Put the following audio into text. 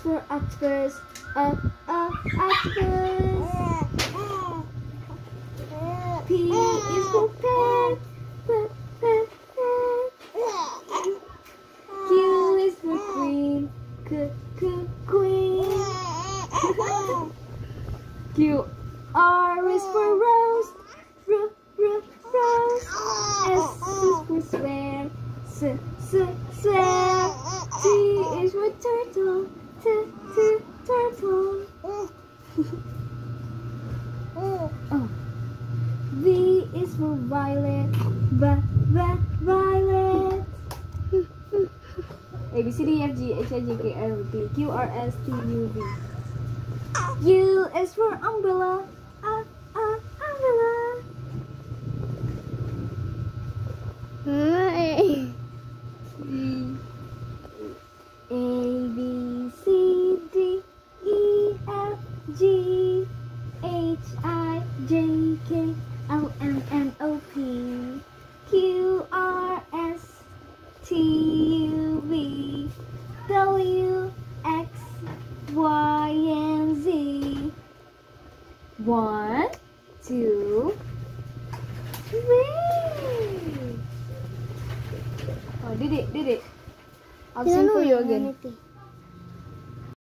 is for octopus. Uh, uh, octopus. P is for pet. Pet, pet, pet. Q is for queen. Q, Q, queen. Q, R is for rose. R, R, rose. S is for swear. S, S, swear. T is for turtle. Turtle. Oh. V is for violet. V, V, violet. A B C D F G H I J K L P Q R S T U V. U is for umbrella. Uh, uh, umbrella. V. A B C D E F G H I J K L M N O P Q R S T U V W X Y and Z. One, two, three. Oh, did it, did it. I'll sing for you again.